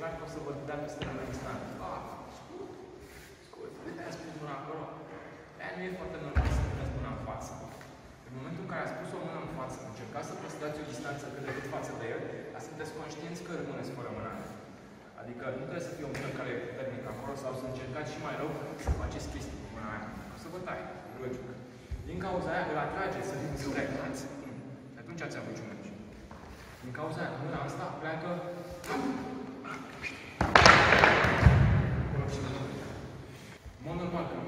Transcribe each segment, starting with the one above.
clar că o să vă dea peste la instant. Ah, scurt, de ați spus mâna acolo. de nu e foarte normal să puneți mâna în față. În momentul în care a spus-o, mână în față, încercați să păstrați o distanță cât de cât față de el, a sunteți conștienți că rămâneți fără mâna. Adică nu trebuie să fie o mână care e puternică acolo sau să încercați și mai rău să faceți chestii cu mâna aia. O să vă tai, logic. Din cauza aia îl atrage să fiți plecați. Hmm. Atunci ați avut un Din cauza aia, mâna asta pleacă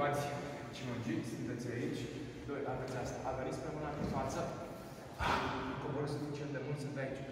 mod normal, când v-ați cimuncit, sunteți aici, doi, aveți asta, a venit spre mâna din față, coborâți suficient de mult, sunt aici.